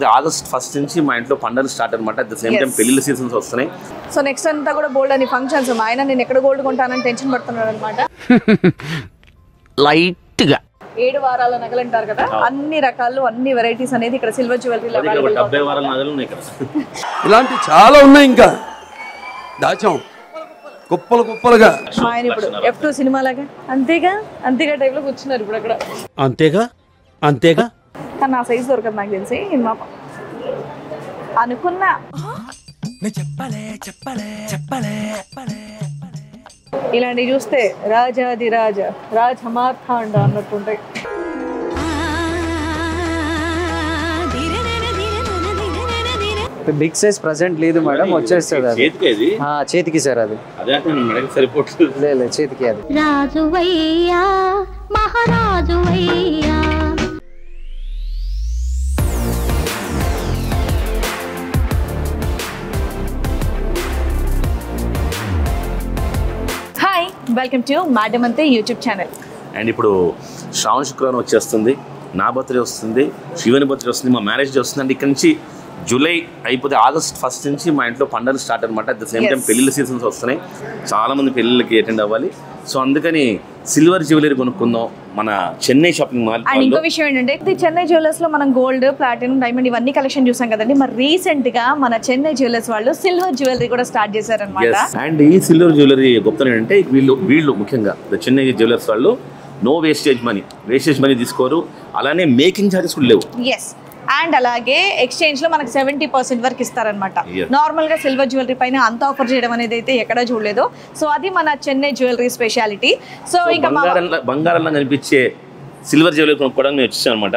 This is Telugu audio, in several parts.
అయిపోతే ఆగస్ట్ ఫస్ట్ నుంచి మా ఇంట్లో పండుగలు స్టార్ట్ అనమాట అట్ ద సేమ్ టైం. పెళ్ళిళ్ళ సీజన్స్ వస్తున్నాయి. సో నెక్స్ట్ అంతా కూడా గోల్డ్ అని ఫంక్షన్స్ మా ఆయన నేను ఎక్కడ గోల్డ్ కొంటానని టెన్షన్ పడుతున్నాడు అనమాట లైట్గా ఏడు వారాల నగలు అంటారు కదా అన్ని రకాలు అన్ని వెరైటీస్ అనేది ఇక్కడ సిల్వర్ ఒక డెబ్బై వారాల నగలు ఉన్నాయి ఇక్కడ. ఇలాంటి చాలా ఉన్నాయి ఇంకా. దాచాం. కుప్పలు కుప్పలుగా. మా ఆయన ఇప్పుడు ఎఫ్ టూ సినిమా లాగా. అంతేగా? అంతేగా టైప్లో కూర్చున్నారు ఇప్పుడు అక్కడ. అంతేగా? అంతేగా? కానీ నా సైజ్ దొరకదు నాకు తెలిసి మా అనుకున్నా. ఇలాంటివి చూస్తే రాజాది రాజా రాజ్ హమార్థాండ అన్నట్టుంటాయి బిగ్ సైజ్ ప్రజెంట్ లేదు మేడం వచ్చేస్తుంది అది. చేతికి సార్ అది. సరిపోతుంది చేతికి అది. రాజువయ్యా మహారాజువయ్యా. Welcome to madam YouTube channel. And ఇప్పుడు శ్రావణ శుక్రవారం వచ్చేస్తుంది నా బర్త్డే వస్తుంది శివని బర్త్డే వస్తుంది మా మ్యారేజ్ డే వస్తుంది అండ్ ఇక్కడ నుంచి జూలై అయిపోతే ఆగస్ట్ ఫస్ట్ నుంచి మా ఇంట్లో పండుగలు స్టార్ట్ అనమాట అట్ ద సేమ్ టైం. పెళ్ళిళ్ళ సీజన్స్ వస్తున్నాయి. చాలా మంది పెళ్ళిళ్ళకి అటెండ్ అవ్వాలి. సో అందుకని సిల్వర్ జ్యువెలరీ కొనుక్కుందాం. మన చెన్నై షాపింగ్ మాల్ అండ్ ఇంకో విషయం ఏంటంటే చెన్నై జ్యువెలర్స్లో మనం గోల్డ్ ప్లాటినం డైమండ్ ఇవన్నీ కలెక్షన్ చూసాం కదండి. మరి రీసెంట్గా మన చెన్నై జ్యువెలర్స్ వాళ్ళు సిల్వర్ జ్యువెలరీ కూడా స్టార్ట్ చేశారనమాట అండ్ ఈ సిల్వర్ జ్యువెలరీ గొప్పతనం ఏంటంటే వీళ్ళు వీళ్ళు ముఖ్యంగా చెన్నై జ్యువెలర్స్ వాళ్ళు no wastage money wastage money తీసుకోరు. అలానే మేకింగ్ ఛార్జెస్ కూడా లేవు. ఎస్ అండ్ అలాగే ఎక్స్చేంజ్లో మనకి సెవెంటీ పర్సెంట్ వరకు ఇస్తారనమాట. నార్మల్గా సిల్వర్ జ్యువెలరీ పైన అంత ఆఫర్ చేయడం అనేది అయితే ఎక్కడా చూడలేదు. సో అది మన చెన్నై జ్యువెలరీ స్పెషాలిటీ సో ఇంకా బంగారంలో బంగారంలో కనిపించే సిల్వర్ జ్యువెలరీ కొనుక్కోవడానికి అనమాట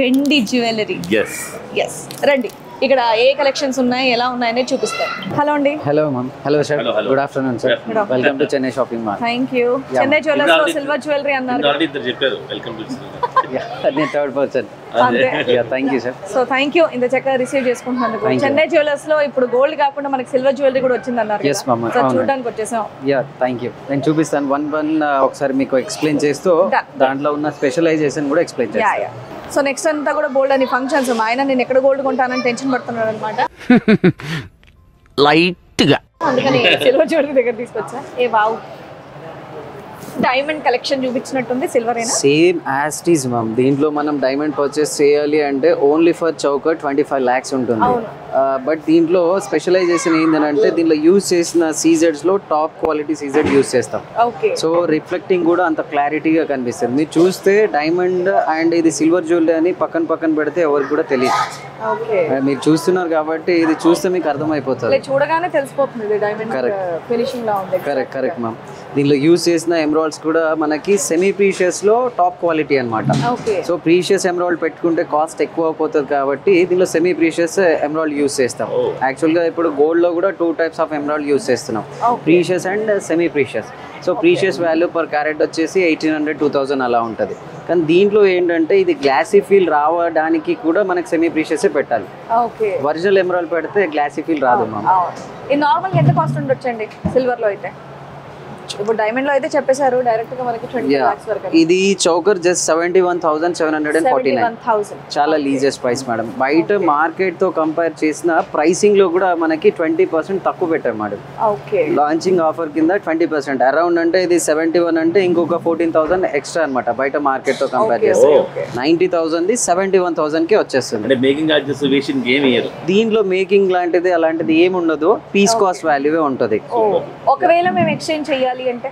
వెండి జ్యువెలరీ ఎస్ ఎస్ రండి. ఇక్కడ ఏ కలెక్షన్స్ ఉన్నాయి ఎలా ఉన్నాయని చూపిస్తాం హలో అండి. Hello ma'am hello sir. Good afternoon sir. Welcome to Chennai shopping mall thank you Chennai జ్యువెలర్స్లో silver jewellery అన్నారు. ఇద్దరు చెప్పారు వెల్కమ్ టు నేను third person thank you sir so thank you ఇంత చక్కగా రిసీవ్ చేసుకుంటున్నందుకు. చెన్నై జ్యువెలర్స్లో ఇప్పుడు గోల్డ్ కాకుండా మనకి సిల్వర్ జ్యువెలరీ కూడా వచ్చింది అన్నారు. చూడడానికి వచ్చేసాం. యా థ్యాంక్ యూ నేను చూపిస్తాను. వన్ వన్ ఒకసారి మీకు ఎక్స్ప్లెయిన్ చేస్తూ. దాంట్లో ఉన్న స్పెషలైజేషన్ కూడా ఎక్స్ప్లెయిన్ యా చేస్తాను. యా సో నెక్స్ట్ అంతా కూడా గోల్డ్ అని ఫంక్షన్స్ మా ఆయన నేను ఎక్కడ గోల్డ్ కొంటానని టెన్షన్ పడుతున్నాడు అనమాట లైట్గా అందుకని సిల్వర్ జ్యువెలరీ దగ్గర తీసుకొచ్చా. ఏ wow diamond collection చూపించినట్టుంది silver same as these ma'am దీంట్లో మనం డైమండ్ పర్చేస్ చేయాలి అంటే only for choker twenty five lakhs ఉంటుంది. బట్ దీంట్లో స్పెషలైజేషన్ ఏంటంటే దీంట్లో యూజ్ చేసిన సీజెడ్స్లో టాప్ క్వాలిటీ సీజెడ్ యూజ్ చేస్తాం. ఓకే సో రిఫ్లెక్టింగ్ కూడా అంత క్లారిటీగా కనిపిస్తుంది. మీరు చూస్తే డైమండ్ అండ్ ఇది సిల్వర్ జ్యువెలరీ అని పక్కన పక్కన పెడితే ఎవరికి కూడా తెలియదు. ఓకే మీరు చూస్తున్నారు కాబట్టి ఇది చూస్తే మీకు అర్థమైపోతుంది. చూడగానే తెలిసిపోతుంది కరెక్ట్ కరెక్ట్ మ్యామ్ దీనిలో యూజ్ చేసిన ఎమరాల్డ్స్ కూడా మనకి సెమీ ప్రీషియస్లో టాప్ క్వాలిటీ అన్నమాట. ఓకే సో ప్రీషియస్ ఎమరాల్డ్ పెట్టుకుంటే కాస్ట్ ఎక్కువ అయిపోతుంది కాబట్టి దీనిలో సెమీ ప్రీషియస్ ఎమరాల్డ్ యూజ్ చేస్తాం. Oh. యాక్చువల్గా ఇప్పుడు గోల్డ్లో కూడా two types of emerald use చేస్తున్నాం. Precious and semi precious so precious value per carat వచ్చేసి ఎయిటీన్ హండ్రెడ్ టూ థౌసండ్ అలా ఉంటుంది. కానీ దీంట్లో ఏంటంటే ఇది గ్లాసీ ఫీల్ రావడానికి కూడా మనకి సెమీ ప్రీషియస్ పెట్టాలి. ఓకే ఒరిజినల్ ఎమరాల్డ్ పెడితే గ్లాసీ ఫీల్ రాదు నార్మల్ ఎంత కాస్ట్ ఉండొచ్చండి? సిల్వర్లో అయితే? ఇప్పుడు డైమండ్లో అయితే చెప్పేశారు డైరెక్ట్గా మనకి ట్వంటీ Yeah. లాక్స్ వరకు ఇది choker just seventy one thousand seven hundred and forty nine చాలా లీజెస్ట్ ప్రైస్ మేడం బయట మార్కెట్తో కంపేర్ చేసిన ప్రైసింగ్లో కూడా మనకి ట్వంటీ పర్సెంట్ తక్కువ పెట్టారు మేడం ఓకే లాంచింగ్ ఆఫర్ కింద ట్వంటీ పర్సెంట్ అరౌండ్ అంటే ఇది సెవెంటీ వన్ అంటే ఇంకొక ఫోర్టీన్ థౌసండ్ ఎక్స్ట్రా అనమాట బయట మార్కెట్తో కంపేర్ చేస్తే. Ninety thousand the seventy one థౌసండ్కి వచ్చేస్తుంది. అంటే మేకింగ్ చార్జెస్ గేమ్ ఇయ్యరు. దీనిలో మేకింగ్ లాంటిది అలాంటిది ఏమి ఉండదు పీస్ కాస్ట్ వాల్యూవే ఉంటుంది. ఒకవేళ మేము ఎక్స్చేంజ్ చేయాలి అంటే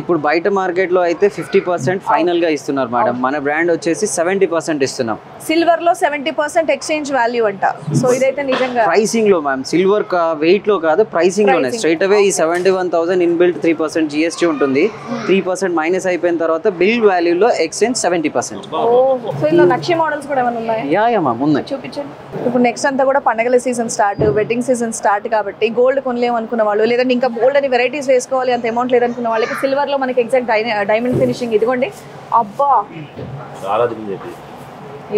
ఇప్పుడు బయట మార్కెట్లో అయితే ఫిఫ్టీ పర్సెంట్ ఫైనల్గా ఇస్తున్నారు మేడం. మన బ్రాండ్ వచ్చేసి సెవెంటీ పర్సెంట్ ఇస్తున్నాం. సిల్వర్లో సెవెంటీ పర్సెంట్ ఎక్స్చేంజ్ వాల్యూ అంట. సో ఇదైతే నిజంగా ప్రైసింగ్లో మ్యామ్ సిల్వర్ వెయిట్లో కాదు ప్రైసింగ్. లోనే. స్ట్రైట్ అవే ఈ seventy one thousand inbuilt three percent GST ఉంటుంది. త్రీ పర్సెంట్ మైనస్ అయిపోయిన తర్వాత బిల్ వాల్యూ లో exchange seventy percent. So models కూడా ఏమైనా ఉన్నాయా? యా యా మ్యామ్ ఉన్నాయి. చూపించండి. ఇప్పుడు నెక్స్ట్ అంతా కూడా పండగల season start wedding season start కాబట్టి గోల్డ్ కొనలేము అనుకున్న వాళ్ళు లేదంటే ఇంకా గోల్డ్ అని వెరైటీస్ వేసుకోవాలి అంత అమౌంట్ లేదనుకున్న వాళ్ళకి సిల్వర్లో మనకి ఎగ్జాక్ట్ డైమండ్ ఫినిషింగ్ ఇదిగోండి. అబ్బా!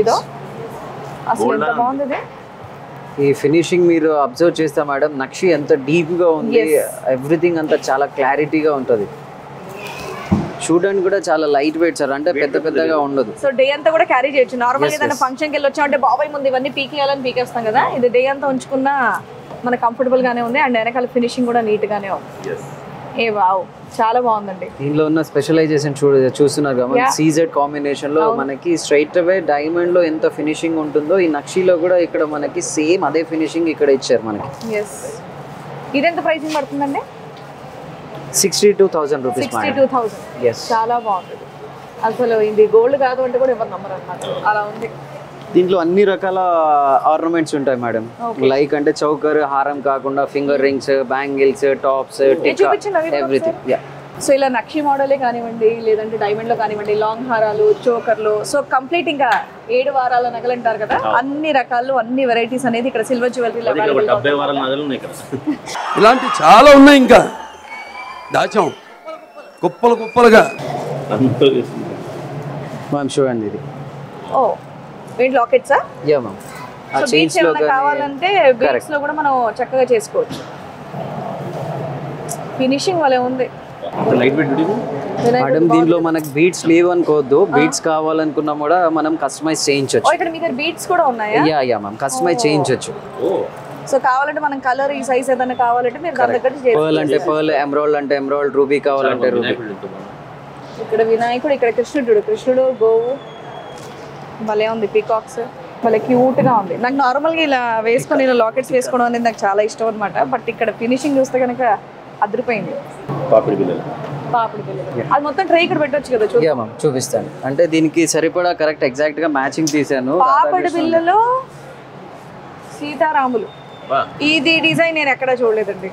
ఇదో. అసలు ఎంత? బాగుంది ఇది? ఈ ఫినిషింగ్ మీరు అబ్జర్వ్ చేస్తే మేడం నక్షి ఎంత డీప్గా ఉంది. ఎవ్రీథింగ్ అంతా చాలా క్లారిటీగా ఉంటుంది. చూడడానికి కూడా చాలా లైట్ వెయిట్ సార్ అంటే పెద్ద పెద్దగా ఉండదు. సో డే అంతా కూడా క్యారీ చేయొచ్చు. నార్మల్ ఏదైనా ఫంక్షన్కి వెళ్ళి వచ్చామంటే బాబాయ్ ముందు ఇవన్నీ పీకేయాలని పీకేస్తాం కదా. ఇది డే అంతా ఉంచుకున్నా మన కంఫర్టబుల్ గానే ఉంది. అండ్ వెనకాల ఫినిషింగ్ కూడా నీట్ గానే ఉంది. Ah wow. చాలా బాగుందండి. దీనిలో ఉన్న స్పెషలైజేషన్ చూ చూస్తున్నారు కదా. సీజెడ్ కాంబినేషన్లో మనకి స్ట్రైట్ అవే డైమండ్లో ఎంత ఫినిషింగ్ ఉంటుందో ఈ నక్షిలో కూడా ఇక్కడ మనకి సేమ్ అదే ఫినిషింగ్ ఇక్కడ ఇచ్చారు మనకి. ఎస్ ఇదెంత ప్రైసింగ్ పడుతుందండి? సిక్స్టీ టూ థౌసండ్ రూపీస్ చాలా బాగుంటుంది అసలు ఇది గోల్డ్ కాదు అంటే కూడా ఎవరు నమ్మరు అనమాట అలా ఉంది. దీంట్లో అన్ని రకాల ఆర్నమెంట్స్ ఉంటాయి మేడం లైక్ అంటే చౌకర్ హారం కాకుండా finger rings bangles tops everything yeah so ఇలా నక్షి మోడలే కానివ్వండి లేదంటే డైమండ్లో కానివ్వండి లాంగ్ హారాలు చోకర్లు సో కంప్లీట్ ఇంకా ఏడు వారాల నగలు అంటారు కదా అన్ని రకాలు అన్ని వెరైటీస్ అనేది ఇక్కడ సిల్వర్ ఇక్కడ. ఇలాంటి చాలా ఉన్నాయి ఇంకా. దాచాం. కుప్పలు కుప్పలుగా. చూడండి ఇది. ఓ వీటి లాకెట్సా యా మ్యామ్ ఆ చైన్స్లో కావాలంటే లో కూడా మనం చక్కగా చేసుకోవచ్చు. ఫినిషింగ్ వలే ఉంది. లైట్ వెయిట్ ఉంటుంది మేడం దీంట్లో మనకి బీట్స్ లేవు అనుకోవద్దు. బీట్స్ కావాలనుకున్నా కూడా మనం కస్టమైజ్ చేయించవచ్చు ఇక్కడ మీ దగ్గర బీట్స్ కూడా ఉన్నాయా? యా యా మ్యామ్ కస్టమైజ్ చేయించవచ్చు సో కావాలంటే మనం కలర్ ఈ సైజ్ ఏదైనా కావాలంటే మీరు దాని దగ్గర పర్ల్ అంటే పర్ల్ ఎమరాల్డ్ అంటే ఎమరాల్డ్ రూబీ కావాలంటే రూబీ. ఇక్కడ వినాయకుడు ఇక్కడ కృష్ణుడు కృష్ణుడు గోవు. భలే ఉంది పీకాక్స్. భలే క్యూట్గా ఉంది. నాకు నార్మల్గా ఇలా వేసుకొని ఇలా లాకెట్స్ వేసుకోవడం అనేది నాకు చాలా ఇష్టం అనమాట బట్ ఇక్కడ ఫినిషింగ్ చూస్తే కనుక అదిరిపోయింది. పాపిడి బిల్లలు పాపిడి బిళ్ళలు. అది మొత్తం ట్రై ఇక్కడ పెట్టొచ్చు కదా చూపిస్తాను. అంటే దీనికి సరిపడా కరెక్ట్ ఎగ్జాక్ట్గా మ్యాచింగ్ తీసాను పాపిడి బిళ్ళలో సీతారాములు. ఇది డిజైన్ నేను ఎక్కడా చూడలేదండి.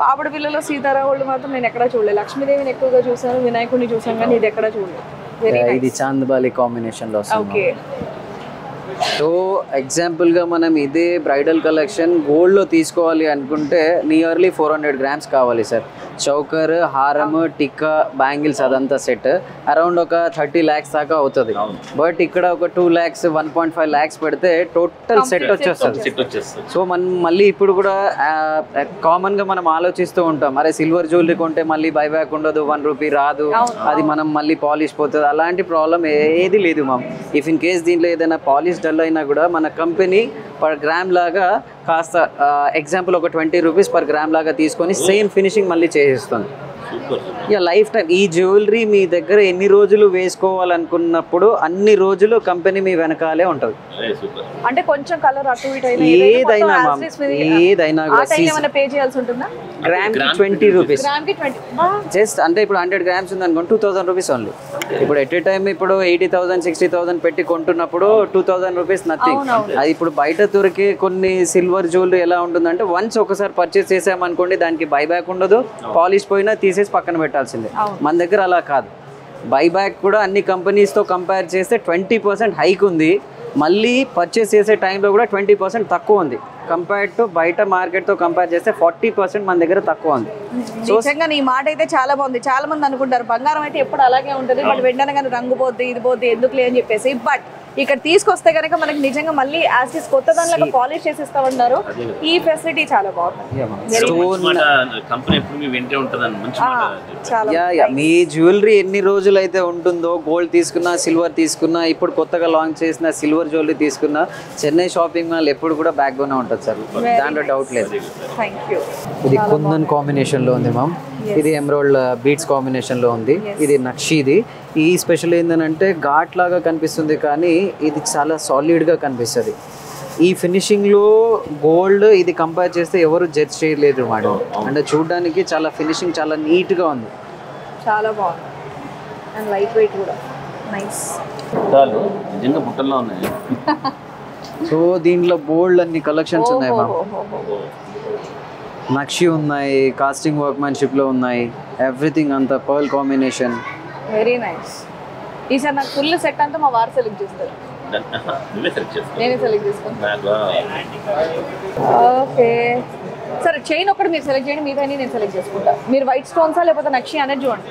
పాపిడి బిళ్ళలో సీతారాములు మాత్రం నేను ఎక్కడా చూడలేదు. లక్ష్మీదేవిని ఎక్కువగా చూసాను వినాయకుడిని చూసాను కానీ ఇది ఎక్కడా చూడలేదు. ఇది చాందబాలి కాంబినేషన్లో ఓకే సో ఎగ్జాంపుల్గా మనం ఇదే బ్రైడల్ కలెక్షన్ గోల్డ్లో తీసుకోవాలి అనుకుంటే నియర్లీ ఫోర్ హండ్రెడ్ గ్రామ్స్ కావాలి సార్ చౌకర్ హారం టిక్కా బ్యాంగిల్స్ అదంతా సెట్. అరౌండ్ ఒక థర్టీ ల్యాక్స్ దాకా అవుతుంది. బట్ ఇక్కడ ఒక two lakhs one point five lakhs పెడితే టోటల్ సెట్ వచ్చేస్తుంది. సెట్ వచ్చేస్తుంది. సో మనం మళ్ళీ ఇప్పుడు కూడా కామన్గా మనం ఆలోచిస్తూ ఉంటాం. అరే సిల్వర్ జ్యువెలరీ కొంటే మళ్ళీ బైబ్యాక్ ఉండదు వన్ రూపీ రాదు. అది మనం మళ్ళీ పాలిష్ పోతుంది. అలాంటి ప్రాబ్లం ఏది లేదు మామ్ ఇఫ్ ఇన్ కేస్ దీంట్లో ఏదైనా పాలిష్ డల్ అయినా కూడా మన కంపెనీ పర్ గ్రామ్ లాగా కాస్త ఎగ్జాంపుల్ ఒక ట్వంటీ రూపీస్ పర్ గ్రామ్ లాగా తీసుకొని సేమ్ ఫినిషింగ్ మళ్ళీ చేసేస్తుంది ఇక లైఫ్ టైం. ఈ జ్యువెలరీ మీ దగ్గర ఎన్ని రోజులు వేసుకోవాలనుకున్నప్పుడు అన్ని రోజులు కంపెనీ మీ వెనకాలే ఉంటుంది. అంటే కొంచెం కలర్ అటు ఇటు అయినా ఏదైనా ఏదైనా ఆ కూడా టైం ఏమైనా పే చేయాల్సి ఉంటుందా? గ్రామ్కి ట్వంటీ రూపీస్ గ్రామ్కి ట్వంటీ జస్ట్ అంటే ఇప్పుడు హండ్రెడ్ గ్రామ్స్ ఉంది అనుకోండి టూ థౌసండ్ రూపీస్ ఓన్లీ ఇప్పుడు ఎట్ ఏ టైం ఇప్పుడు ఎయిటీ థౌసండ్ సిక్స్టీ థౌసండ్ పెట్టి కొంటున్నప్పుడు టూ థౌసండ్ రూపీస్ నథింగ్ అది ఇప్పుడు బయట దొరికే కొన్ని సిల్వర్ జ్యువెలరీ ఎలా ఉంటుందంటే వన్స్ ఒకసారి పర్చేస్ చేసామనుకోండి దానికి బైబ్యాక్ ఉండదు. పాలిష్ పోయినా తీసేసి పక్కన పెట్టాల్సిందే. మన దగ్గర అలా కాదు. బైబ్యాక్ కూడా అన్ని కంపెనీస్తో కంపేర్ చేస్తే ట్వంటీ పర్సెంట్ హైక్ ఉంది. మళ్ళీ పర్చేస్ చేసే టైంలో కూడా ట్వంటీ పర్సెంట్ తక్కువ ఉంది. కంపేర్ టు బయట మార్కెట్తో కంపేర్ చేస్తే ఫార్టీ పర్సెంట్ మన దగ్గర తక్కువ ఉంది. నిజంగా నీ మాట అయితే చాలా బాగుంది. చాలా మంది అనుకుంటారు బంగారం అయితే ఎప్పుడు అలాగే ఉంటుంది బట్ వెంటనే కానీ రంగు పోద్ది ఇది పోద్ది ఎందుకులే అని చెప్పేసి. బట్ ఇక్కడ తీసుకొస్తే కనుక మనకి నిజంగా మళ్ళీ యాసిస్ కొత్త దానిలో పాలిష్ చేసి ఇస్తామన్నారు ఈ ఫెసిలిటీ చాలా బాగుంది మీ వెంటే ఉంటుందని మంచి మాట అది. చాలా యా యా మీ జ్యువెలరీ ఎన్ని రోజులు అయితే ఉంటుందో గోల్డ్ తీసుకున్నా సిల్వర్ తీసుకున్నా ఇప్పుడు కొత్తగా లాంచ్ చేసిన సిల్వర్ జ్యువెలరీ తీసుకున్నా చెన్నై షాపింగ్ మాల్ ఎప్పుడు కూడా బ్యాక్ బోన్ ఉంటుంది సార్. దాంట్లో డౌట్ లేదు. ఇది కుందన్ కాంబినేషన్లో ఉంది మ్యామ్ ఇది ఎమరాల్డ్ బీట్స్ కాంబినేషన్లో ఉంది. ఇది నక్షిది. ఈ స్పెషల్ ఏంటంటే ఘాట్ లాగా కనిపిస్తుంది కానీ ఇది చాలా సాలిడ్గా కనిపిస్తుంది. ఈ ఫినిషింగ్లో గోల్డ్ ఇది కంపేర్ చేస్తే ఎవరు జడ్జ్ చేయలేరు మేడం అంటే చూడడానికి చాలా ఫినిషింగ్ చాలా నీట్గా ఉంది. చాలా బాగుంది. అండ్ లైట్ వెయిట్ కూడా. నైస్ బుట్టాలు నిజంగా బుట్టల్లో ఉన్నాయి. సో దీంట్లో బోల్డ్ అన్ని కలెక్షన్స్ ఉన్నాయి మ్యామ్ నక్షి ఉన్నాయి కాస్టింగ్ వర్క్మెన్షిప్లో ఉన్నాయి ఎవ్రీథింగ్ అంతా పర్ల్ కాంబినేషన్ వెరీ నైస్. ఈసారి నాకు ఫుల్ సెట్ అంతా మా వారు సెలెక్ట్ చేస్తారు. నేనే సెలెక్ట్ చేసుకుంటాను ఓకే. సరే చైన్ ఒకటి మీరు సెలెక్ట్ చేయండి మిగతా నేను సెలెక్ట్ చేసుకుంటా. మీరు వైట్ స్టోన్సా లేకపోతే నక్షి అనేది చూడండి.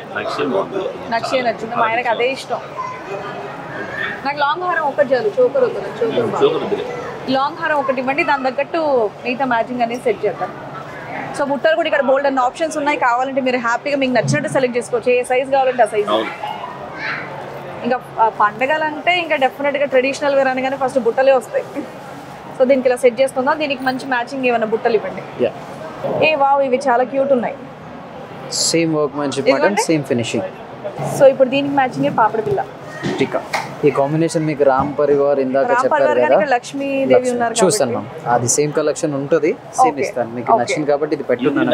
నక్షి నచ్చింది మా ఆయనకి అదే ఇష్టం. నాకు లాంగ్ హారం ఒకటి చాలు. చోకర్ చోకర్ లాంగ్ హారం ఒకటి ఇవ్వండి దాని తగ్గట్టు మిగతా మ్యాచింగ్ అనేది సెట్ చేద్దాం. సో బుట్టలు కూడా ఇక్కడ బోల్డ్ అన్న ఆప్షన్స్ ఉన్నాయి. కావాలంటే మీరు హ్యాపీగా మీకు నచ్చినట్టు సెలెక్ట్ చేసుకోవచ్చు. ఏ సైజ్ కావాలంటే ఆ సైజ్ ఇంకా పండగలంటే ఇంకా డెఫినెట్గా ట్రెడిషనల్ వేర్ అనగానే ఫస్ట్ బుట్టలే వస్తాయి. సో దీనికి ఇలా సెట్ చేసుకుందాం దీనికి మంచి మ్యాచింగ్ ఏమైనా బుట్టలు ఇవ్వండి. యా ఏ వావ్ ఇవి చాలా క్యూట్ ఉన్నాయి. సేమ్ వర్క్ మంచి. సేమ్ ఫినిషింగ్ సో ఇప్పుడు దీనికి మ్యాచింగ్ పాపడ పిల్ల. టీకా. ఈ కాంబినేషన్ మీకు రామ్ పరివార్ ఇందాక చెప్పారు కదా. లక్ష్మీదేవి ఉన్నారు చూస్తాను. మ్యామ్ అది సేమ్ కలెక్షన్ ఉంటుంది. సేమ్. ఇస్తాను. మీకు. నచ్చింది కాబట్టి ఇది పెట్టున్నాను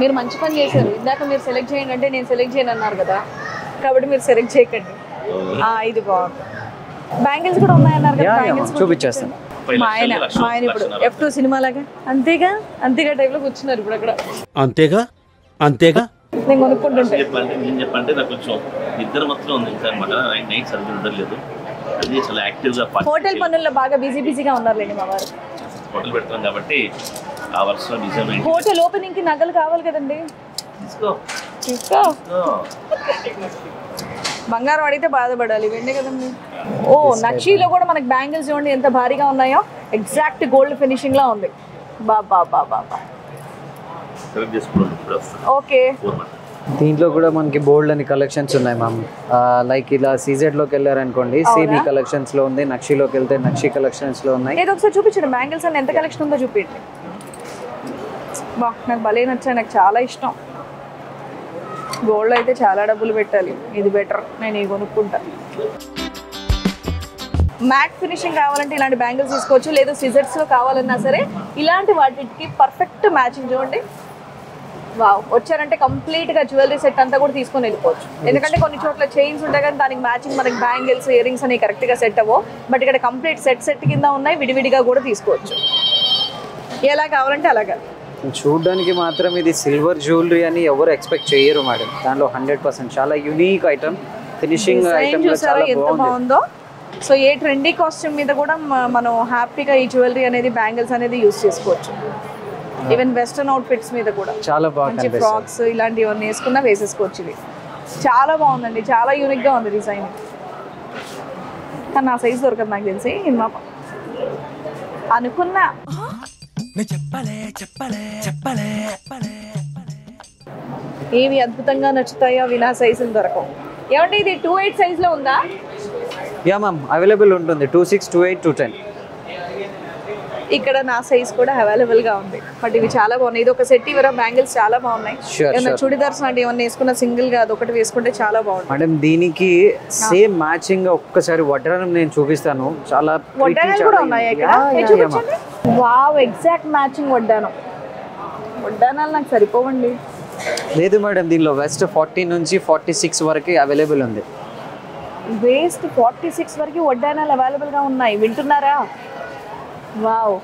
మీరు మంచి పని చేశారు. ఇందాక మీరు సెలెక్ట్ చేయండి అంటే నేను సెలెక్ట్ చేయను అన్నారు కదా. కాబట్టి మీరు సెలెక్ట్ చేయకండి. ఆ, ఇది బాగుంది. బ్యాంగిల్స్ కూడా ఉన్నాయన్నారు కదా. Yeah, yeah, bangles ma'am. చూపించేస్తాను. మా ఆయన మా ఆయన ఇప్పుడు ఎఫ్ టూ సినిమా లాగా. అంతేగా? అంతేగా టైప్లో కూర్చున్నారు ఇప్పుడు అక్కడ. అంతేగా? అంతేగా? నేను చెప్పంటే నాకు కొంచెం నిద్ర మాత్రం ఉంది ఇంకా అనమాట. నైట్ నైట్ సరిగ్గా నిద్రలేదు అది చాలా యాక్టివ్గా హోటల్ పనుల్లో బాగా బిజీ బిజీగా ఉన్నారులేండి మా వారు. హోటల్ పెడతాం కాబట్టి ఆ వర్షంలో డిజైన్ అయింది హోటల్ ఓపెనింగ్కి నగలు కావాలి కదండి. తీసుకో. తీసుకో. తీసుకో. బంగారం అడిగితే బాధపడాలి వెండి కదండి. ఓ నక్షీలో కూడా మనకి బ్యాంగిల్స్ చూడండి ఎంత భారీగా ఉన్నాయో. ఎగ్జాక్ట్ గోల్డ్ ఫినిషింగ్ లా ఉంది. బా బా బా బా బా. సెలెక్ట్ ఇప్పుడు ఓకే దీంట్లో కూడా మనకి బోల్డ్ అని కలెక్షన్స్ ఉన్నాయి మ్యామ్ లైక్ ఇలా సీజెడ్లోకి వెళ్ళారనుకోండి సేమ్ ఈ కలెక్షన్స్లో ఉంది నక్షిలోకి వెళ్తే నక్షి కలెక్షన్స్లో ఉన్నాయి. ఏదో ఒకసారి చూపించండి బ్యాంగిల్స్ అని ఎంత కలెక్షన్ ఉందో చూపించండి. బా నాకు భలే నచ్చాయి నాకు చాలా ఇష్టం. గోల్డ్ అయితే చాలా డబ్బులు పెట్టాలి ఇది బెటర్ నేను ఇది కొనుక్కుంటా. మ్యాట్ ఫినిషింగ్ కావాలంటే ఇలాంటి బ్యాంగిల్స్ తీసుకోవచ్చు లేదా లో కావాలన్నా సరే ఇలాంటి వాటికి పర్ఫెక్ట్ మ్యాచింగ్ చూడండి. వావ్. వచ్చారంటే కంప్లీట్గా జ్యువెలరీ సెట్ అంతా కూడా తీసుకొని వెళ్ళిపోవచ్చు. ఎందుకంటే కొన్ని చోట్ల చైన్స్ ఉంటాయి కానీ దానికి మ్యాచింగ్ మనకి బ్యాంగిల్స్ ఇయర్ రింగ్స్ అనేవి కరెక్ట్గా సెట్ అవ్వవు. బట్ ఇక్కడ కంప్లీట్ సెట్ సెట్ కింద ఉన్నాయి విడివిడిగా కూడా తీసుకోవచ్చు. ఎలా కావాలంటే అలాగా. చూడడానికి మాత్రం ఇది సిల్వర్ జ్యువెలరీ అని ఎవరు ఎక్స్పెక్ట్ చేయరు మేడం దాంట్లో హండ్రెడ్ పర్సెంట్ చాలా యునీక్ ఐటమ్ ఫినిషింగ్ ఐటమ్ చాలా బాగుంది. సో ఏ ట్రెండీ కాస్ట్యూమ్ మీద కూడా మనం హ్యాపీగా ఈ జ్యువెలరీ అనేది బ్యాంగిల్స్ అనేది యూస్ చేసుకోవచ్చు. ఈవెన్ వెస్టర్న్ అవుట్ఫిట్స్ మీద కూడా. చాలా బాగా మంచి కనిపిస్తుంది ఫ్రాక్స్ ఇలాంటివన్నీ వేసుకున్నా వేసేసుకోవచ్చు ఇవి. చాలా బాగుందండి. చాలా యూనిక్గా ఉంది డిజైన్ కానీ నా సైజ్ దొరకదు నాకు తెలిసి ఇది మా ప- అనుకున్నా. ఏవి అద్భుతంగా నచ్చుతాయో అవి నా సైజులు దొరకవు. ఏమంటే ఇది టూ ఎయిట్ సైజ్లో ఉందా? యా మ్యామ్ అవైలబుల్ ఉంటుంది. Two six two eight two ten ఇక్కడ నా సైజ్ కూడా అవైలబుల్గా ఉంది. బట్ ఇవి చాలా బాగున్నాయి. ఇది ఒక సెట్ ఇవరా బ్యాంగిల్స్ చాలా బాగున్నాయి. Sure. చుడిదార్స్ లాంటి ఏమన్నా వేసుకున్న సింగిల్గా అదొకటి వేసుకుంటే చాలా బాగుంటుంది. మేడం దీనికి సేమ్ మ్యాచింగ్ ఒక్కసారి వడ్డనం నేను చూపిస్తాను. చాలా వడ్డానాలు చాలా కూడా ఉన్నాయా ఇక్కడ? వావ్ ఎగ్జాక్ట్ మ్యాచింగ్ వడ్డానం వడ్డానాలు నాకు సరిపోవండి. లేదు మేడం దీనిలో వెస్ట్ ఫార్టీ నుంచి ఫార్టీ సిక్స్ వరకు అవైలబుల్ ఉంది. వేస్ట్ ఫార్టీ సిక్స్ వరకు వడ్డానాలు అవైలబుల్గా ఉన్నాయి. వింటున్నారా? వావ్.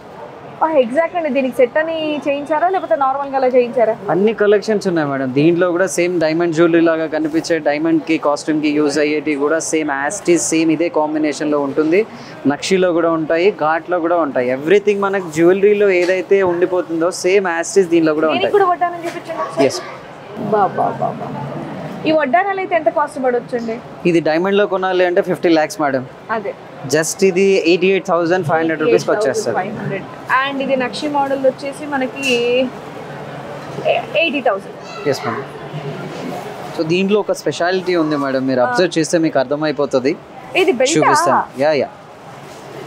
ఎగ్జాక్ట్ అండి. దీనికి సెట్ అని చేయించారా? లేకపోతే నార్మల్గా అలా చేయించారా? అన్ని కలెక్షన్స్ ఉన్నాయి మేడం. దీంట్లో కూడా సేమ్ డైమండ్ జ్యువెలరీ లాగా కనిపించే డైమండ్కి కాస్ట్యూమ్కి యూజ్ అయ్యేటి కూడా సేమ్ యాస్టీస్ సేమ్ ఇదే కాంబినేషన్లో ఉంటుంది. నక్షిలో కూడా ఉంటాయి ఘాట్లో కూడా ఉంటాయి. ఎవ్రీథింగ్ మనకు జ్యువెలరీలో ఏదైతే ఉండిపోతుందో సేమ్ యాస్టీస్ దీనిలో కూడా ఉంటాయి. ఎస్ బాబా ఈ వడ్డానాలు అయితే ఎంత కాస్ట్ పడవచ్చండి ఇది డైమండ్లో కొనాలి అంటే ఫిఫ్టీ ల్యాక్స్ మేడం అదే. జస్ట్ ఇది eighty eight thousand five hundred వచ్చేస్తుంది ఫైవ్ హండ్రెడ్ అండ్ ఇది నక్షి మోడల్ వచ్చేసి మనకి eighty thousand yes madam so దీంట్లో ఒక స్పెషాలిటీ ఉంది మేడం మీరు అబ్జర్వ్ చేస్తే మీకు అర్థమైపోతుంది. ఇది చూపిస్తాను యా యా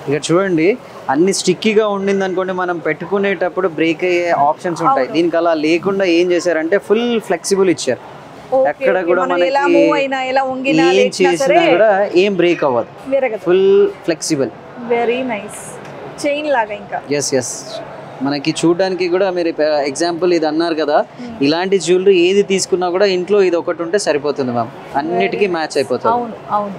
ఇక్కడ చూడండి అన్ని స్టిక్కీగా ఉండింది అనుకోండి మనం పెట్టుకునేటప్పుడు బ్రేక్ అయ్యే ఆప్షన్స్ ఉంటాయి. దీనికి అలా లేకుండా ఏం చేశారంటే ఫుల్ ఫ్లెక్సిబుల్ ఇచ్చారు. ఎక్కడ. కూడా మనకి ఏం చేసినా కూడా ఏం బ్రేక్ అవ్వదు. Full flexible very nice chain లాగా ఇంకా. ఎస్ ఎస్ మనకి చూడడానికి కూడా మీరు ఎగ్జాంపుల్ ఇది అన్నారు కదా ఇలాంటి జ్యువెలరీ ఏది తీసుకున్నా కూడా ఇంట్లో ఇది ఒకటి ఉంటే సరిపోతుంది మ్యామ్ అన్నిటికీ మ్యాచ్ అయిపోతుంది. అవును అవును.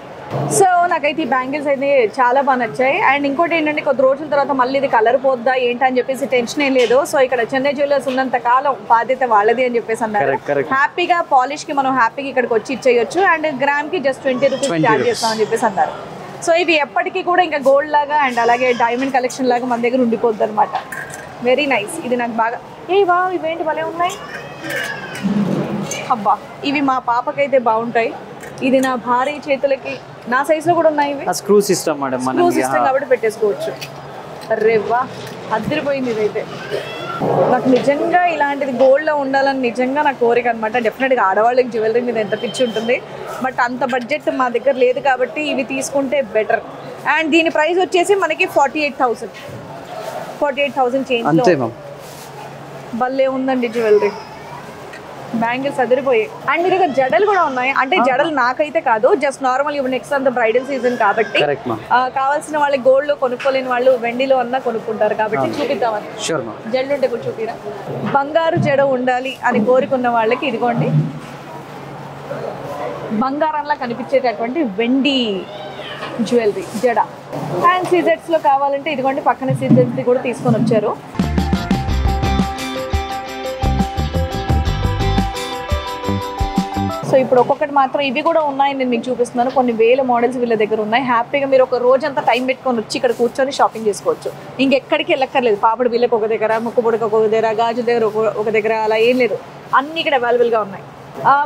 సో నాకైతే ఈ బ్యాంగిల్స్ అయితే చాలా బాగా నచ్చాయి. అండ్ ఇంకోటి ఏంటంటే కొద్ది రోజుల తర్వాత మళ్ళీ ఇది కలర్ పోద్దా ఏంటని అని చెప్పేసి టెన్షన్ ఏం లేదు. సో ఇక్కడ చెన్నై జ్యువెలర్స్ ఉన్నంత కాలం బాధ్యత వాళ్ళది అని చెప్పేసి అన్నారు. హ్యాపీగా పాలిష్కి మనం హ్యాపీగా ఇక్కడికి వచ్చి ఇచ్చేయొచ్చు. And గ్రామ్కి just twenty rupees 20 charge rupees. చేస్తామని చెప్పేసి అన్నారు. సో ఇవి ఎప్పటికీ కూడా ఇంకా గోల్డ్ లాగా అండ్ అలాగే డైమండ్ కలెక్షన్ లాగా మన దగ్గర ఉండిపోద్ది అనమాట వెరీ నైస్ ఇది నాకు బాగా ఏ వా ఇవేంటి భలే ఉన్నాయి? అబ్బా ఇవి మా పాపకైతే బాగుంటాయి. ఇది నా భారీ చేతులకి నా సైజులో కూడా ఉన్నాయి స్క్రూ సిస్టమ్ మేడం స్క్రూ మనం సిస్టమ్ కాబట్టి పెట్టేసుకోవచ్చు. అరే వా అద్దరిపోయింది ఇదైతే. నాకు నిజంగా ఇలాంటిది గోల్డ్లో ఉండాలని నిజంగా నా కోరిక అనమాట డెఫినెట్గా ఆడవాళ్ళకి జ్యువెలరీ మీద ఎంత పిచ్చి ఉంటుంది. బట్ అంత బడ్జెట్ మా దగ్గర లేదు కాబట్టి ఇవి తీసుకుంటే బెటర్ అండ్ దీని ప్రైస్ వచ్చేసి మనకి forty eight thousand forty eight thousand change భలే ఉందండి జ్యువెలరీ బ్యాంగిల్స్ అదిరిపోయాయి అండ్ మీ దగ్గర జడలు కూడా ఉన్నాయి. అంటే జడలు నాకైతే కాదు జస్ట్ నార్మల్ ఇప్పుడు నెక్స్ట్ అంత బ్రైడల్ సీజన్ కాబట్టి కావాల్సిన వాళ్ళకి గోల్డ్లో కొనుక్కోలేని వాళ్ళు వెండిలో అన్నా కొనుక్కుంటారు కాబట్టి చూపిద్దామని జడలు ఉంటే కూడా చూపిరా. బంగారు జడ ఉండాలి అని కోరుకున్న వాళ్ళకి ఇదిగోండి. బంగారంలా కనిపించేటటువంటి వెండి జ్యువెలరీ జడ. అండ్ సీజెట్స్లో కావాలంటే ఇదిగోండి పక్కన సీజెట్స్ కూడా తీసుకొని వచ్చారు. సో ఇప్పుడు ఒక్కొక్కటి మాత్రం ఇవి కూడా ఉన్నాయి నేను మీకు చూపిస్తున్నాను. కొన్ని వేల మోడల్స్ వీళ్ళ దగ్గర ఉన్నాయి. హ్యాపీగా మీరు ఒక రోజంతా టైం పెట్టుకొని వచ్చి ఇక్కడ కూర్చొని షాపింగ్ చేసుకోవచ్చు. ఇంకెక్కడికి వెళ్ళక్కర్లేదు. పాపడి వీళ్ళకి ఒక దగ్గర ముక్కుబుడక ఒక దగ్గర గాజు దగ్గర ఒక- దగ్గర అలా ఏం లేదు. అన్నీ ఇక్కడ అవైలబుల్గా ఉన్నాయి.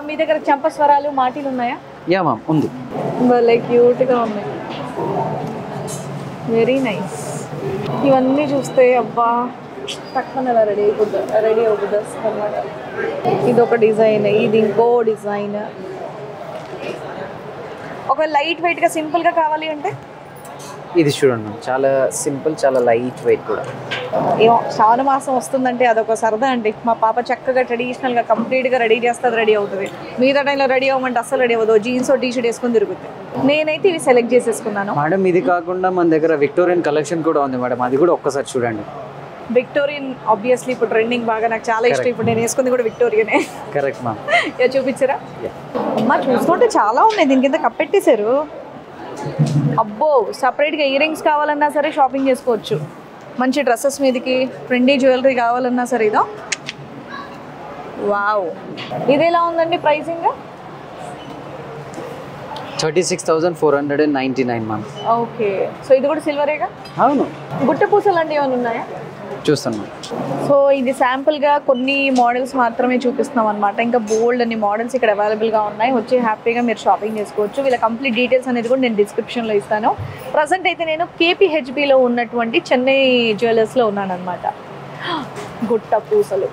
మీ దగ్గర చంపస్వరాలు మాటీలు ఉన్నాయా? యా మ్యామ్ ఉంది. భలే క్యూట్గా ఉన్నాయి. వెరీ నైస్ ఇవన్నీ చూస్తే అబ్బా. తక్కువ ఎలా రెడీ అయిపోద్దా? రెడీ అవుతుంది అనమాట ఇది ఒక డిజైన్ ఇది ఇంకో డిజైన్. ఒక లైట్ వెయిట్గా సింపుల్గా కావాలి అంటే? ఇది చూడండి చాలా సింపుల్ చాలా లైట్ వెయిట్ కూడా. ఏమో శ్రావణ మాసం వస్తుందంటే అదొక సరదా అండి. మా పాప చక్కగా ట్రెడిషనల్గా కంప్లీట్గా రెడీ చేస్తుంది రెడీ అవుతుంది. మిగతా టైంలో రెడీ అవ్వమంటే అస్సలు రెడీ అవ్వదు. జీన్స్ టీ షర్ట్ వేసుకొని తిరుగుతుంది నేనైతే ఇవి సెలెక్ట్ చేసేసుకున్నాను. మేడం ఇది కాకుండా మన దగ్గర విక్టోరియన్ కలెక్షన్ కూడా ఉంది మేడం. అది కూడా ఒక్కసారి చూడండి. విక్టోరియన్ ఆబ్వియస్లీ ఇప్పుడు ట్రెండింగ్ బాగా నాకు చాలా ఇష్టం. ఇప్పుడు నేను వేసుకుంది కూడా విక్టోరియనే కరెక్ట్ ఇక చూపించరా? అమ్మా చూస్తుంటే చాలా ఉన్నాయి. దీని కింద కప్పెట్టేశారు అబ్బో సపరేట్గా ఇయర్ రింగ్స్ కావాలన్నా సరే షాపింగ్ చేసుకోవచ్చు. మంచి డ్రెస్సెస్ మీదకి ట్రెండీ జ్యువెలరీ కావాలన్నా సరే ఇదో? వావ్ ఇది ఎలా ఉందండి pricing thirty six thousand four hundred and ninety nine ma'am okay so ఇది కూడా సిల్వరేగా అవును. గుట్ట పూసలు లాంటివి ఏమైనా ఉన్నాయా? చూస్తాను మ్యామ్ సో ఇది శాంపుల్గా కొన్ని మోడల్స్ మాత్రమే చూపిస్తున్నాం అనమాట ఇంకా బోల్డ్ అన్ని మోడల్స్ ఇక్కడ అవైలబుల్గా ఉన్నాయి. వచ్చి హ్యాపీగా మీరు షాపింగ్ చేసుకోవచ్చు. వీళ్ళ కంప్లీట్ డీటెయిల్స్ అనేది కూడా నేను డిస్క్రిప్షన్లో ఇస్తాను. ప్రజెంట్ అయితే నేను కేపీహెచ్బిలో ఉన్నటువంటి చెన్నై జ్యువెలర్స్లో ఉన్నాను అనమాట గుట్ట పూసలు.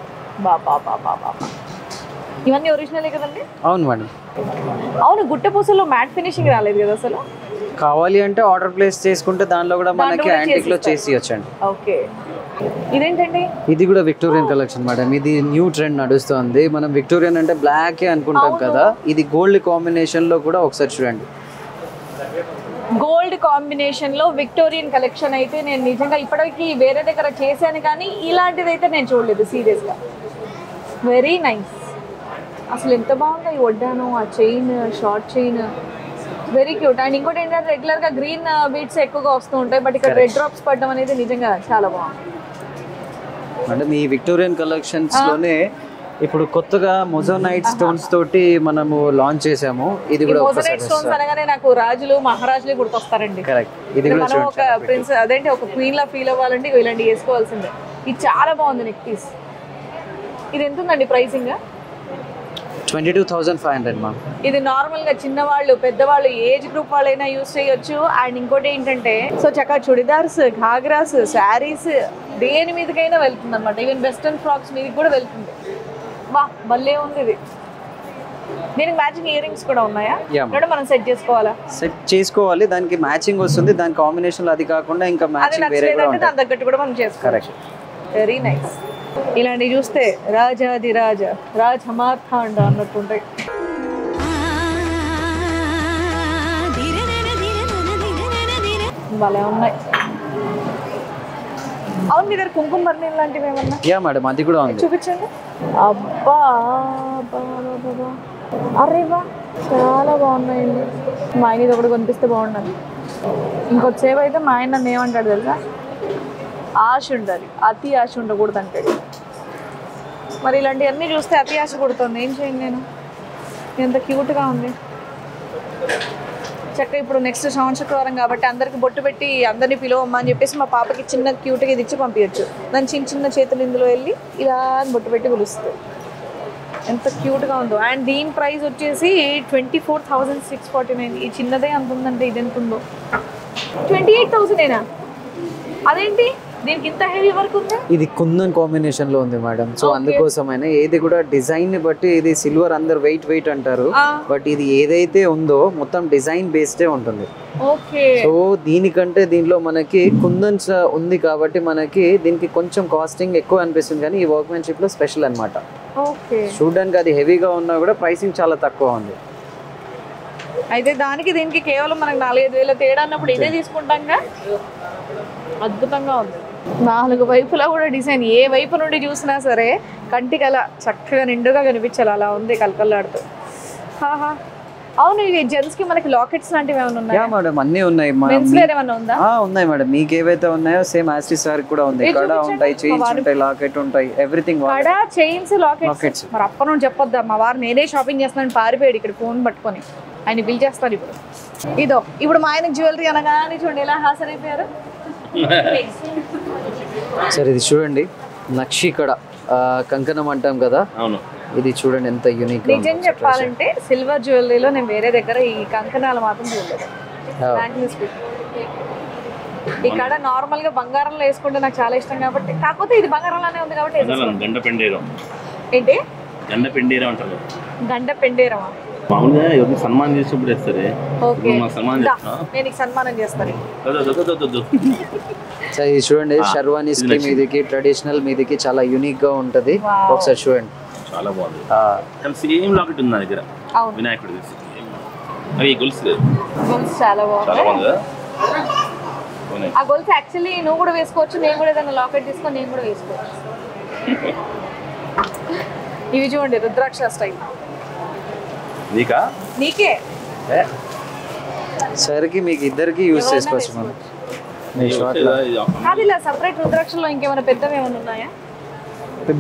బాబా బాబా బాబా ఇవన్నీ ఒరిజినలే కదండి? అవును మేడం. అవును గుట్ట పూసలో మ్యాట్ ఫినిషింగ్ రాలేదు కదా అసలు? కావాలి అంటే ఆర్డర్ ప్లేస్ చేసుకుంటే దానిలో కూడా మనకి యాంటిక్లో. చేసి వచ్చండి ఓకే. ఇదేంటండి? ఇది కూడా విక్టోరియన్ కలెక్షన్ మేడం ఇది న్యూ ట్రెండ్ నడుస్తుంది. మనం విక్టోరియన్ అంటే బ్లాక్ అనుకుంటాం కదా ఇది గోల్డ్ కాంబినేషన్లో కూడా ఒకసారి చూడండి. గోల్డ్ కాంబినేషన్లో విక్టోరియన్ కలెక్షన్ అయితే నేను నిజంగా ఇప్పటికి వేరే దగ్గర చేశాను కానీ ఇలాంటిది అయితే నేను చూడలేదు సీరియస్గా వెరీ నైస్ అసలు ఎంత బాగుంది ఈ వడ్డాను ఆ chain short chain very cute and ఇంకోటి ఏంటంటే రెగ్యులర్గా గ్రీన్ బీట్స్ ఎక్కువగా వస్తూ ఉంటాయి. బట్ ఇక్కడ రెడ్ డ్రాప్స్ పడడం అనేది నిజంగా చాలా బాగుంది. మేడం ఈ విక్టోరియన్ కలెక్షన్స్లోనే ఇప్పుడు కొత్తగా మొజోనైట్ స్టోన్స్ తోటి మనము లాంచ్ చేసాము ఇది కూడా మోజనైట్ స్టోన్స్ అనగానే నాకు రాజులు మహారాజులే గుర్తొస్తారండి. కరెక్ట్ ఇది కూడా ఒక ప్రిన్స్ అదేంటి ఒక క్వీన్ లా ఫీల్ అవ్వాలంటే ఇలాంటి వేసుకోవాల్సిందే. ఇది చాలా బాగుంది నెక్ పీస్ ఇది ఎంత ఉందండి pricing twenty two thousand five hundred ma'am ఇది నార్మల్గా చిన్నవాళ్ళు పెద్దవాళ్ళు ఏజ్ గ్రూప్ వాళ్ళైనా యూస్ చేయొచ్చు. అండ్ ఇంకోటి ఏంటంటే సో చక్కగా చుడిదార్స్ ఘాగ్రాస్ శారీస్ దేని మీదకైనా వెళ్తుంది అనమాట ఈవెన్ వెస్ట్రన్ ఫ్రాక్స్ మీదకి కూడా వెళ్తుంది. వా భలే ఉంది ఇది. దీనికి మ్యాచింగ్ ఇయర్ రింగ్స్ కూడా ఉన్నాయా. లేదా మనం సెట్ చేసుకోవాలా? సెట్ చేసుకోవాలి. దానికి మ్యాచింగ్ వస్తుంది. దాని కాంబినేషన్ అది కాకుండా ఇంకా మ్యాచింగ్ వేరే కూడా ఉంటాయి దాని తగ్గట్టు కూడా మనం చేసుకోవచ్చు. కరెక్ట్ వెరీ నైస్ ఇలాంటివి చూస్తే రాజాది రాజ రాజ్ హమార్థాండ అన్నట్టుంటాయి. భలే ఉన్నాయి. అవును మీ దగ్గర కుంకుమ బర్ణి లాంటివి ఏమన్నా? యా మేడం అది కూడా ఉంది. చూపించండి. అబ్బా. అరే వా చాలా బాగున్నాయండి. మా ఆయన ఇది ఒకటి కొనిపిస్తే బాగుండదు. ఇంకొచ్చేపు అయితే మా ఆయన నన్ను ఏమంటాడు తెలుసా? ఆశ ఉండాలి. అతి ఆశ ఉండకూడదు అంటాడు మరి ఇలాంటివన్నీ చూస్తే అతి ఆశ కొడుతుంది. ఏం చేయండి నేను? ఎంత క్యూట్గా ఉంది. చక్క ఇప్పుడు నెక్స్ట్ శ్రవణ శుక్రవారం కాబట్టి అందరికి బొట్టు పెట్టి అందరినీ పిలవమ్మా అని చెప్పేసి మా పాపకి చిన్న క్యూట్గా ఇది ఇచ్చి పంపించచ్చు దాని చిన్న చిన్న చేతులు ఇందులో వెళ్ళి ఇలా అని బొట్టు పెట్టి పిలుస్తుంది. ఎంత క్యూట్గా ఉందో. అండ్ దీని ప్రైస్ వచ్చేసి twenty four thousand six forty nine ఈ చిన్నదే అంత ఉందంటే ఇది ఎంత ఉందో? ట్వంటీ ఎయిట్ థౌజండేనా అదేంటి? ఇది కుందన్ కాంబినేషన్లో ఉంది మేడం సో అందుకోసమైనా ఏది కూడా డిజైన్ని బట్టి ఇది సిల్వర్ అందరు వెయిట్ వెయిట్ అంటారు. బట్ ఇది ఏదైతే ఉందో మొత్తం డిజైన్ బేస్డే ఉంటుంది. ఓకే సో దీనికంటే దీంట్లో మనకి కుందన్స్ ఉంది కాబట్టి మనకి దీనికి కొంచెం కాస్టింగ్ ఎక్కువ అనిపిస్తుంది కానీ ఈ వర్క్మెన్షిప్లో స్పెషల్ అన్నమాట. ఓకే చూడడానికి అది హెవీగా ఉన్నా కూడా ప్రైసింగ్ చాలా తక్కువ ఉంది. అయితే దానికి దీనికి కేవలం మనకు నాలుగైదు వేల తేడా అన్నప్పుడు ఇదే తీసుకుంటాంగా అద్భుతంగా ఉంది. నాలుగు వైపులా కూడా డిజైన్ ఏ వైపు నుండి చూసినా సరే కంటికి అలా చక్కగా నిండుగా కనిపించాలి. అలా ఉంది కలకల్లాడుతూ. హాహా అవును ఇవి జెంట్స్కి మనకి లాకెట్స్ లాంటివి ఏమైనా యా ఉన్నాయా మేడం అన్నీ ఉన్నాయి. మా- మెన్స్ వేర్ ఏమైనా ఉందా? ఆ, ఉన్నాయి మేడం. మీకు ఏవైతే ఉన్నాయో సేమ్ యాస్టిస్ సార్ కూడా ఉంది. కడ. ఉంటాయి చైన్స్ ఉంటాయి లాకెట్ ఉంటాయి ఎవ్రీథింగ్ కడ చైన్స్ లాకెట్స్. మరి అప్ప నుండి చెప్పొద్దా? మా వారు నేనే షాపింగ్ చేస్తున్నాను పారిపోయాడు ఇక్కడ ఫోన్ పట్టుకొని. ఆయన బిల్ చేస్తారు ఇప్పుడు. ఇదో ఇప్పుడు మా ఆయనకి జ్యువెలరీ అనగానే చూడండి ఎలా హాజరైపోయారు సార్ ఇది చూడండి. నక్షి కడ ఆ, కంకణం అంటాం కదా? అవును. ఇది చూడండి ఎంత యూనిక్ నిజం చెప్పాలంటే సిల్వర్ జ్యువెలరీలో నేను వేరే దగ్గర ఈ కంకణాలు మాత్రం చూడలేదు. ఇక్కడ నార్మల్గా బంగారంలో వేసుకుంటే నాకు చాలా ఇష్టం కాబట్టి కాకపోతే ఇది బంగారంలోనే ఉంది కాబట్టి. గండ పెండేరం ఏంటి? గండ పెండేరం అంటారు గంట పెండేరమా మామూలుగా సన్మానం చేసినప్పుడు వేస్తారు? సన్మానం నేను చేస్తాను సార్ ఇది చూడండి ఇది స్కీమ్. మీదికి ట్రెడిషనల్ మీదికి చాలా యూనిక్గా ఉంటది. ఒకసారి చూడండి. చాలా బాగుంది. ఆ, కానీ సేమ్ లాకెట్ ఉంది నా దగ్గర. అవును. వినాయకుడు అవి గొలుసు చాలా బాగుంది. ఆ గొలుసు యాక్చువల్లీ నువ్వు కూడా వేసుకోవచ్చు నేను కూడా ఏదైనా లాకెట్ తీసుకొని నేను కూడా వేసుకోవచ్చు. ఇవి చూడండి రుద్రాక్ష స్టైల్. నీకా? నీకే. సర్కి మీకు ఇద్దరికి యూజ్ చేసుకోవచ్చు మనం. మీ ఇది షార్ట్ వచ్చేదా? ఇది అమ్మ- కాదు ఇలా సపరేట్ రుద్రాక్షలో ఇంకేమైనా పెద్దవి ఏమైనా ఉన్నాయా?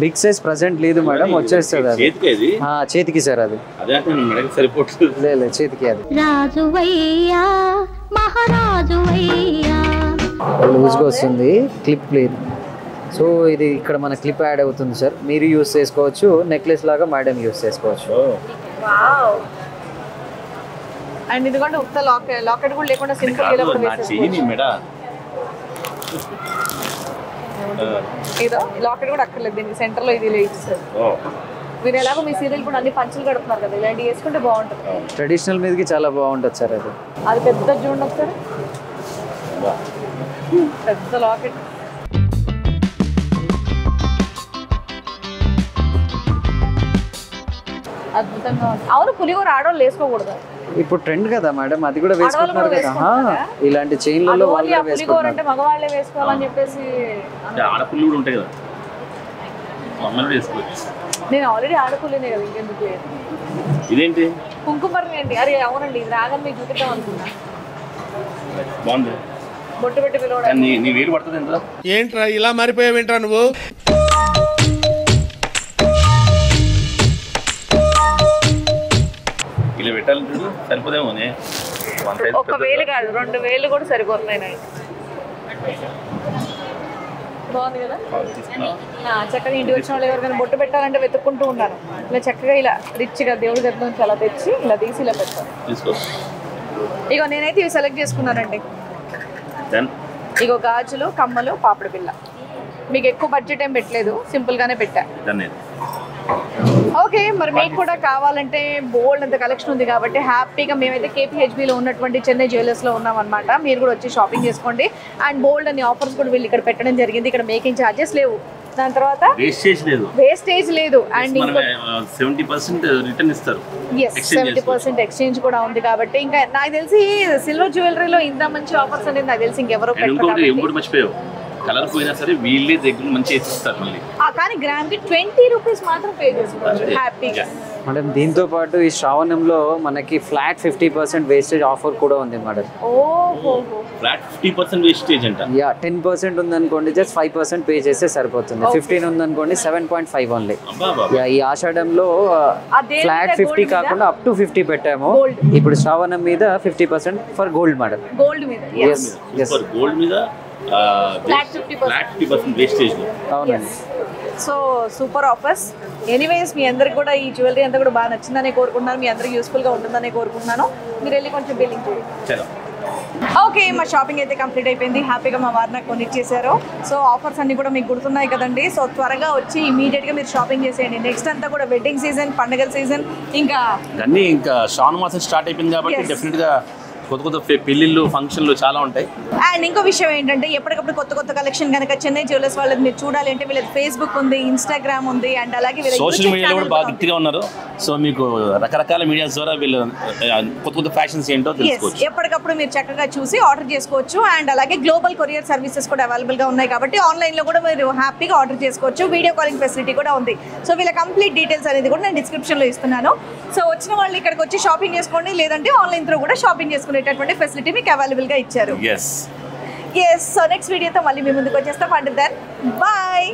బిగ్ సైజ్ ప్రజెంట్ లేదు మేడం వచ్చేస్తుంది అది. చేతికే ఇది ఆ, చేతికి సార్ అది. అదే అంటే నేను మెడకి సరిపోతుంది. లే లే, చేతికి అది. రాజువయ్యా మహారాజువయ్యా. లూజ్గా వస్తుంది క్లిప్ లేదు సో ఇది ఇక్కడ మన క్లిప్ యాడ్ అవుతుంది సార్. మీరు యూస్ చేసుకోవచ్చు నెక్లెస్ లాగా మేడం యూస్ చేసుకోవచ్చు. అండ్ ఇదిగోండి ఉత్త లాకెట్ లాకెట్ కూడా లేకుండా సింపుల్ ఇలా కూడా వేసేసుకోవచ్చు మెడ. ఏదో లాకెట్ కూడా అక్కర్లేదు దీనికి సెంటర్లో ఇది ఓ, మీరు ఎలాగో మీ సీరియల్ కూడా అన్ని పంచులు కడుతున్నారు కదా ఇలాంటివి వేసుకుంటే బాగుంటుంది. ట్రెడిషనల్ మీదకి చాలా బాగుంటుంది సార్ అది. అది పెద్ద చూడండి ఒకసారి. పెద్ద లాకెట్. అద్భుతంగా ఉంది. అవును పులిహోర ఆడవాళ్ళు వేసుకోకూడదు. ఇప్పుడు ట్రెండ్ కదా మేడం అది కూడా వేసుకుంటున్నారు కదా? ఇలాంటి చైన్లలో వాళ్ళు వేసుకుంటున్నారు. అంటే మగవాళ్ళే వేసుకోవాలని చెప్పేసి అంటే ఆడపిల్లి కూడా ఉంటాయి కదా. మమ్మల్ని వేసుకోవచ్చు. నేను ఆల్రెడీ ఆడపులినే కదా ఇంకెందుకు లేదు. ఇదేంటి? కుంకుమర్ని అండి. అరే అవునండి ఇది రాగని మీకు చూపిద్దాం అనుకున్నా. బాగుంది. బొట్టు పెట్టి పిలవడం నీ వేలు పడుతుంది ఏంట్రా ఇలా మారిపోయావేంట్రా నువ్వు? ఇలా పెట్టాలి చూడు సరిపోదేమో ఒక వేలు కాదు రెండు వేలు కూడా సరిపోతున్నాయి బాగుంది కదా? చక్కగా ఇంటికి వచ్చిన వాళ్ళు ఎవరికైనా బొట్టు పెట్టాలంటే వెతుక్కుంటూ ఉన్నాను ఇలా చక్కగా ఇలా రిచ్గా దేవుడి దగ్గర నుంచి అలా తెచ్చి ఇలా తీసి ఇలా పెడతాను ఇగో నేనైతే ఇవి సెలెక్ట్ చేసుకున్నానండి. ఇగో గాజులు కమ్మలు పాపిడి బిళ్ళ మీకు ఎక్కువ బడ్జెట్ ఏం పెట్టలేదు. సింపుల్గానే పెట్టా. దెన్ ఇది ఓకే మరి మీకు కూడా కావాలంటే బోల్డ్ అంత కలెక్షన్ ఉంది కాబట్టి హ్యాపీగా మేమైతే కేపీహెచ్బిలో ఉన్నటువంటి చెన్నై జ్యువెలర్స్లో ఉన్నాం అనమాట మీరు కూడా వచ్చి షాపింగ్ చేసుకోండి. అండ్ బోల్డ్ అనే ఆఫర్స్ కూడా వీళ్ళు ఇక్కడ పెట్టడం జరిగింది. ఇక్కడ మేకింగ్ ఛార్జెస్ లేవు. దాని తర్వాత వేస్టేజ్ లేదు. వేస్టేజ్ లేదు. అండ్ సెవెంటీ పర్సెంట్ రిటర్న్ ఇస్తారు. ఎస్ exchange సెవెంటీ చేసుకోవచ్చు. పర్సెంట్ ఎక్స్చేంజ్ కూడా ఉంది కాబట్టి ఇంకా నాకు తెలిసి సిల్వర్ జ్యువెలరీలో ఇంత మంచి ఆఫర్స్ అనేది నాకు తెలిసి ఇంకెవరో పెట్టరు కలర్ పోయినా సరే వీళ్ళే దగ్గర మంచి వేసిస్తారు మళ్ళీ. ఆ, కానీ గ్రామ్కి ట్వంటీ రూపీస్ మాత్రం పే హ్యాపీగా మేడం దీంతో పాటు ఈ శ్రావణంలో మనకి flat fifty percent wastage offer కూడా ఉంది మేడం ఓహో. ఫ్లాట్ ఫిఫ్టీ పర్సెంట్ వేస్టేజ్ అంట. యా టెన్ పర్సెంట్ ఉందనుకోండి జస్ట్ ఫైవ్ పర్సెంట్ పే చేస్తే సరిపోతుంది. ఫిఫ్టీన్ ఉందనుకోండి సెవెన్ పాయింట్ ఫైవ్ ఓన్లీ ఈ ఆషాఢంలో ఫ్లాట్ ఫిఫ్టీ మీద? కాకుండా అప్ టు ఫిఫ్టీ పెట్టాము. ఇప్పుడు శ్రావణం మీద fifty percent for gold madam gold మీద గోల్డ్ మీద Flat 50%. ఫ్లాట్ ఫిఫ్టీ పర్సెంట్ అవునండి. సో సూపర్ ఆఫర్స్ ఎనీవేస్ మీ అందరికి కూడా ఈ జ్యువెలరీ అంతా కూడా బాగా నచ్చిందనే కోరుకుంటున్నాను. మీ అందరికి యూస్ఫుల్గా ఉంటుందనే కోరుకుంటున్నాను. మీరు వెళ్ళి కొంచెం బిల్లింగ్ చేయండి. ఓకే మా షాపింగ్ అయితే కంప్లీట్ అయిపోయింది. హ్యాపీగా మా వారు నాకు కొన్ని ఇచ్చేసారు సో ఆఫర్స్ అన్ని కూడా మీకు గుర్తున్నాయి కదండి. సో త్వరగా వచ్చి ఇమీడియట్గా మీరు షాపింగ్ చేసేయండి. నెక్స్ట్ అంతా కూడా వెడ్డింగ్ సీజన్ పండగల సీజన్ ఇంకా అన్నీ ఇంకా శ్రావణ మాసం స్టార్ట్ అయిపోయింది కాబట్టి. డెఫినెట్గా కొత్త కొత్త పె- పెళ్ళిళ్ళు ఫంక్షన్లు చాలా ఉంటాయి. అండ్ ఇంకో విషయం ఏంటంటే ఎప్పటికప్పుడు కొత్త కొత్త కలెక్షన్ కనుక చెన్నై జ్యువెలర్స్ వాళ్ళది మీరు చూడాలి అంటే వీళ్ళది ఫేస్బుక్ ఉంది ఇన్స్టాగ్రామ్ ఉంది అండ్ అలాగే సోషల్ మీడియాలో కూడా బాగా. గట్టిగా ఉన్నారు. సో మీకు రకరకాల మీడియాస్ ద్వారా వీళ్ళు కొత్త కొత్త ఫ్యాషన్స్ ఏంటో తెలుసుకోవచ్చు. ఎప్పటికప్పుడు మీరు చక్కగా చూసి ఆర్డర్ చేసుకోవచ్చు. అండ్ అలాగే గ్లోబల్ కొరియర్ సర్వీసెస్ కూడా అవైలబుల్గా ఉన్నాయి కాబట్టి ఆన్లైన్లో కూడా మీరు హ్యాపీగా ఆర్డర్ చేసుకోవచ్చు. వీడియో కాలింగ్ ఫెసిలిటీ కూడా ఉంది. సో వీళ్ళ కంప్లీట్ డీటెయిల్స్ అనేది కూడా నేను డిస్క్రిప్షన్లో ఇస్తున్నాను. సో వచ్చిన వాళ్ళు ఇక్కడికి వచ్చి షాపింగ్ చేసుకోండి. లేదంటే ఆన్లైన్ త్రూ కూడా షాపింగ్ చేసుకునేటటువంటి ఫెసిలిటీ మీకు అవైలబుల్గా ఇచ్చారు. ఎస్ ఎస్ సో నెక్స్ట్ వీడియోతో మళ్ళీ మీ ముందుకు వచ్చేస్తాం. అంటే దెన్ బాయ్